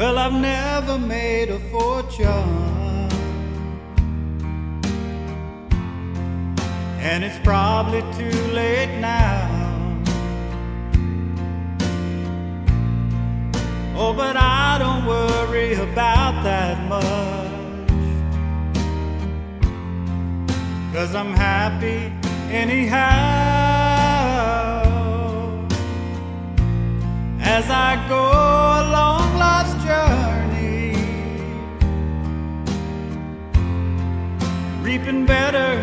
Well, I've never made a fortune. And it's probably too late now. Oh, but I don't worry about that much. Cause I'm happy anyhow. As I go along better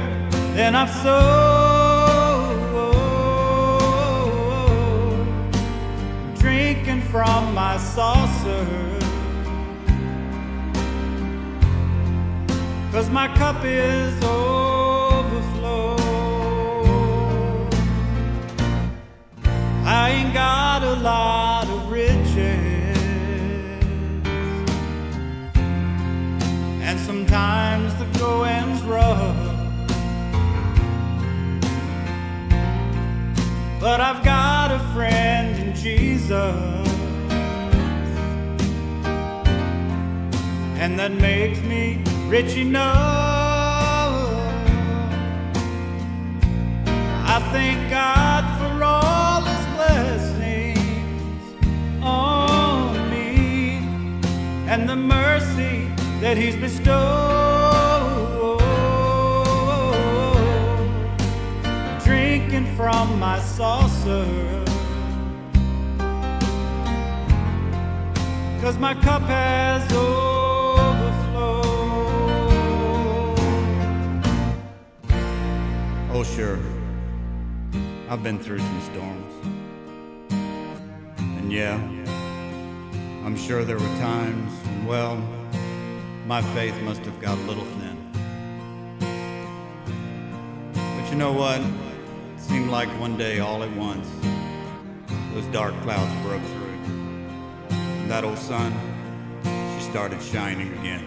than I've sowed, drinking from my saucer. Cause my cup is overflow. I ain't got a lot But I've got a friend in Jesus. And that makes me rich enough. I thank God for all His blessings on me and the mercy that He's bestowed. My saucer. Cause my cup has overflowed. Oh, sure. I've been through some storms. And yeah, I'm sure there were times when, well, my faith must have got a little thin. But you know what? It seemed like one day, all at once, those dark clouds broke through. And that old sun, she started shining again.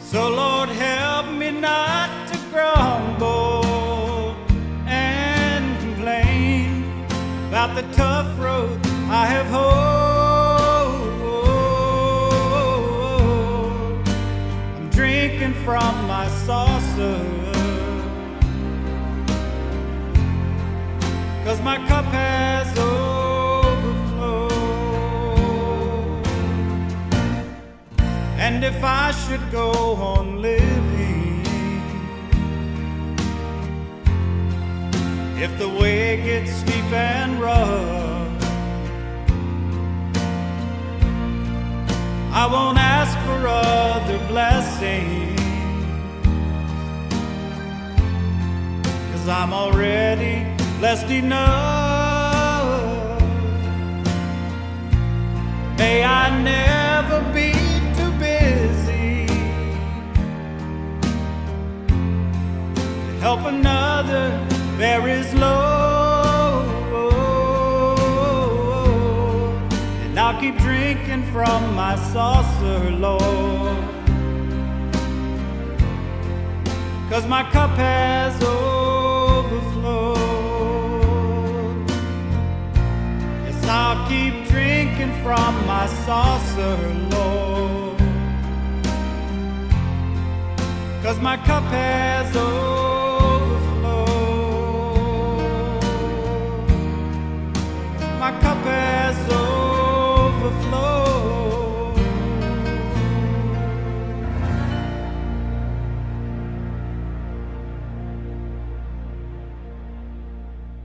So, Lord, help me not to grumble and complain about the tough road I have hold. I'm drinking from my saucer. Cause my cup has overflowed. And if I should go on living, if the way gets steep and rough, I won't ask for other blessings. Cause I'm already blessed enough. May I never be too busy to help another bear his load. And I'll keep drinking from my saucer, Lord. Cause my cup has overflowed. Keep drinking from my saucer, Lord. Cause my cup has overflowed.